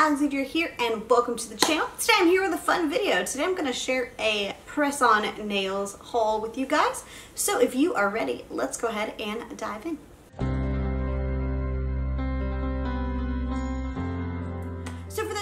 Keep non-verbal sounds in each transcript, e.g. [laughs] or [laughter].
Alexandria here and welcome to the channel. Today I'm here with a fun video. Today I'm going to share a press-on nails haul with you guys. So if you are ready, let's go ahead and dive in.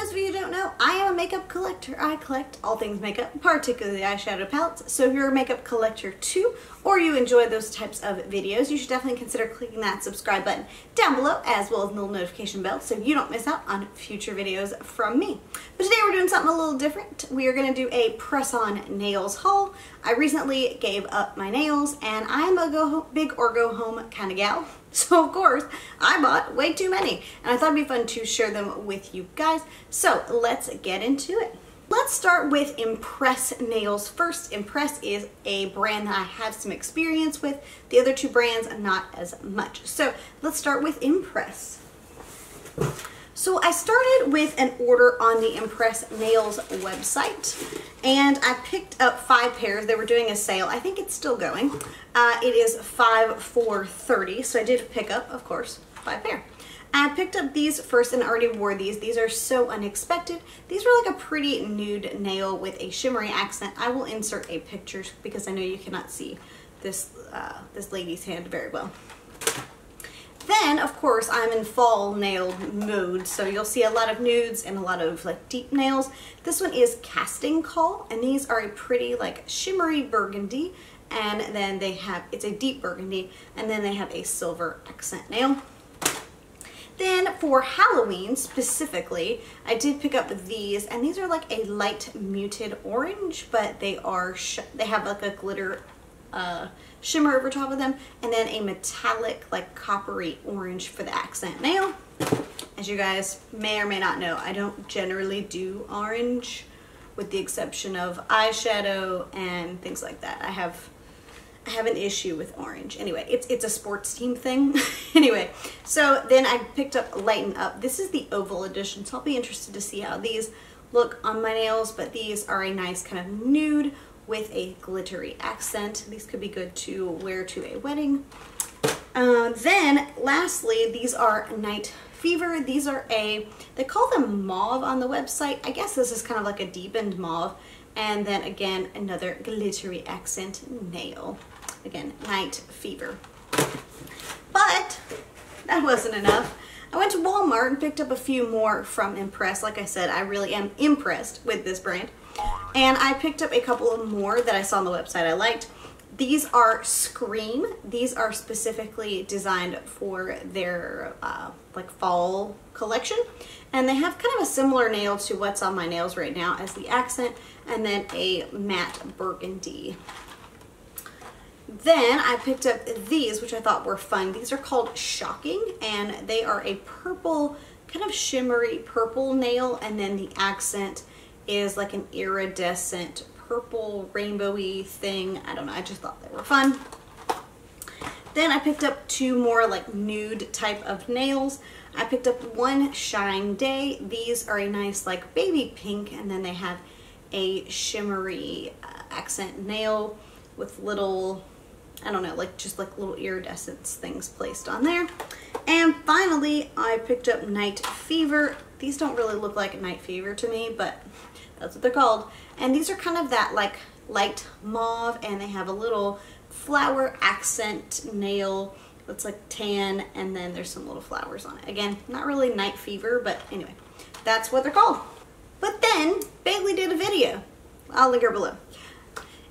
Those of you who don't know, I am a makeup collector. I collect all things makeup, particularly eyeshadow palettes. So if you're a makeup collector too, or you enjoy those types of videos, you should definitely consider clicking that subscribe button down below, as well as the little notification bell, so you don't miss out on future videos from me. But today we're doing something a little different. We are gonna do a press-on nails haul. I recently gave up my nails, and I'm a go big or go home kind of gal. [laughs] So of course, I bought way too many and I thought it'd be fun to share them with you guys. So let's get into it. Let's start with Impress Nails first. Impress is a brand that I have some experience with. The other two brands, not as much. So let's start with Impress. So I started with an order on the Impress Nails website and I picked up five pairs. They were doing a sale. I think it's still going. Uh, it is five for 30. So I did pick up, of course, five pair. I picked up these first and already wore these. These are so unexpected. These were like a pretty nude nail with a shimmery accent. I will insert a picture because I know you cannot see this, uh, this lady's hand very well. Then, of course, I'm in fall nail mode, so you'll see a lot of nudes and a lot of like deep nails. This one is Casting Call, and these are a pretty like shimmery burgundy, and then they have, it's a deep burgundy, and then they have a silver accent nail. Then for Halloween specifically, I did pick up these, and these are like a light muted orange, but they are, they have like a glitter uh, shimmer over top of them, and then a metallic, like coppery orange for the accent nail. As you guys may or may not know, I don't generally do orange with the exception of eyeshadow and things like that. I have I have an issue with orange. Anyway, it's it's a sports team thing. [laughs] anyway, so then I picked up Lighten Up. This is the oval edition, so I'll be interested to see how these look on my nails, but these are a nice kind of nude with a glittery accent. These could be good to wear to a wedding. Uh, then lastly, these are Night Fever. These are a, they call them mauve on the website. I guess this is kind of like a deepened mauve. And then again, another glittery accent nail. Again, Night Fever. But that wasn't enough. I went to Walmart and picked up a few more from Impress. Like I said, I really am impressed with this brand. And I picked up a couple of more that I saw on the website I liked. These are Scream. These are specifically designed for their uh, like fall collection. And they have kind of a similar nail to what's on my nails right now as the accent and then a matte burgundy. Then I picked up these, which I thought were fun. These are called Shocking, and they are a purple, kind of shimmery purple nail, and then the accent is like an iridescent purple rainbowy thing. I don't know, I just thought they were fun. Then I picked up two more like nude type of nails. I picked up one Shine Day. These are a nice like baby pink and then they have a shimmery uh, accent nail with little, I don't know, like just like little iridescence things placed on there. And finally, I picked up Night Fever. These don't really look like Night Fever to me, but that's what they're called. And these are kind of that like light mauve and they have a little flower accent nail that's like tan and then there's some little flowers on it. Again, not really night fever, but anyway, that's what they're called. But then Bailey did a video. I'll link her below.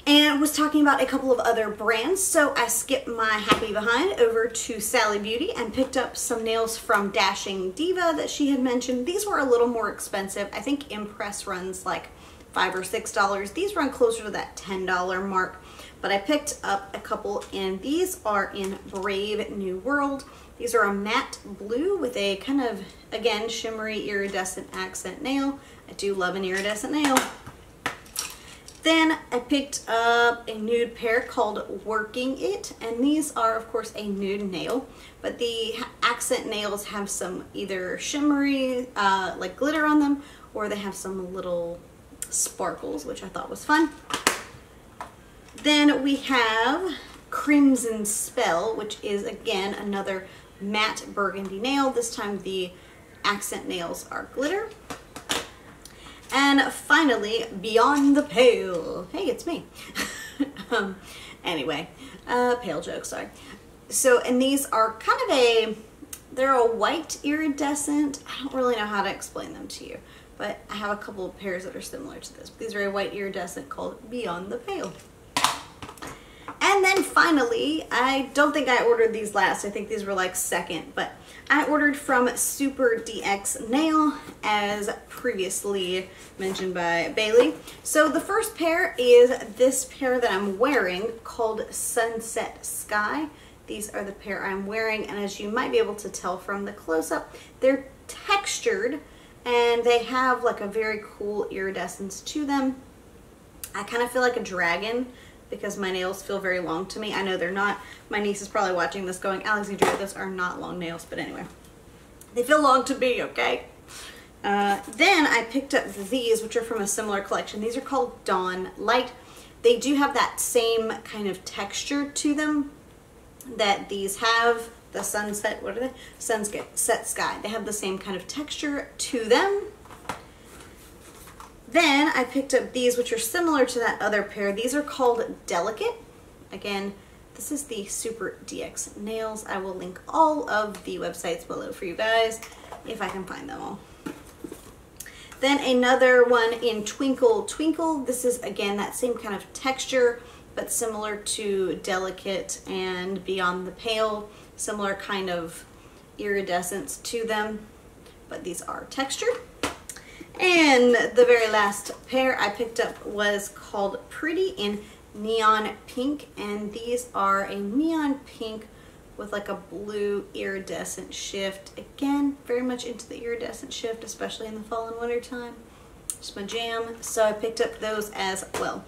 And was talking about a couple of other brands. So I skipped my happy behind over to Sally Beauty and picked up some nails from Dashing Diva that she had mentioned. These were a little more expensive. I think Impress runs like five or six dollars. These run closer to that $10 mark. But I picked up a couple and these are in Brave New World. These are a matte blue with a kind of, again, shimmery iridescent accent nail. I do love an iridescent nail. Then I picked up a nude pair called Working It, and these are of course a nude nail, but the accent nails have some either shimmery, uh, like glitter on them, or they have some little sparkles, which I thought was fun. Then we have Crimson Spell, which is again another matte burgundy nail. This time the accent nails are glitter. And finally, Beyond the Pale. Hey, it's me. [laughs] um, anyway, uh, pale joke, sorry. So, and these are kind of a, they're a white iridescent. I don't really know how to explain them to you, but I have a couple of pairs that are similar to this. These are a white iridescent called Beyond the Pale. Then finally, I don't think I ordered these last. I think these were like second, but I ordered from Super DX Nail as previously mentioned by Bailey. So the first pair is this pair that I'm wearing called Sunset Sky. These are the pair I'm wearing and as you might be able to tell from the close-up, they're textured and they have like a very cool iridescence to them. I kind of feel like a dragon because my nails feel very long to me. I know they're not. My niece is probably watching this going, Alexandria, those are not long nails. But anyway, they feel long to me, okay? Uh, then I picked up these, which are from a similar collection. These are called Dawn Light. They do have that same kind of texture to them that these have. The sunset, what are they? Sunset sky. They have the same kind of texture to them. Then I picked up these, which are similar to that other pair. These are called Delicate. Again, this is the Super DX Nails. I will link all of the websites below for you guys, if I can find them all. Then another one in Twinkle Twinkle. This is, again, that same kind of texture, but similar to Delicate and Beyond the Pale. Similar kind of iridescence to them, but these are textured. And the very last pair I picked up was called Pretty in Neon Pink. And these are a neon pink with like a blue iridescent shift. Again, very much into the iridescent shift, especially in the fall and winter time. Just my jam. So I picked up those as well.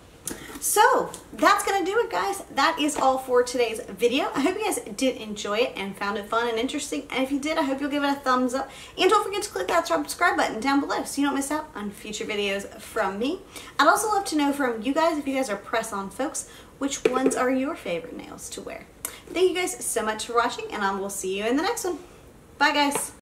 So that's gonna do it guys. That is all for today's video. I hope you guys did enjoy it and found it fun and interesting. And if you did, I hope you'll give it a thumbs up. And don't forget to click that subscribe button down below so you don't miss out on future videos from me. I'd also love to know from you guys, if you guys are press-on folks, which ones are your favorite nails to wear. Thank you guys so much for watching and I will see you in the next one. Bye guys.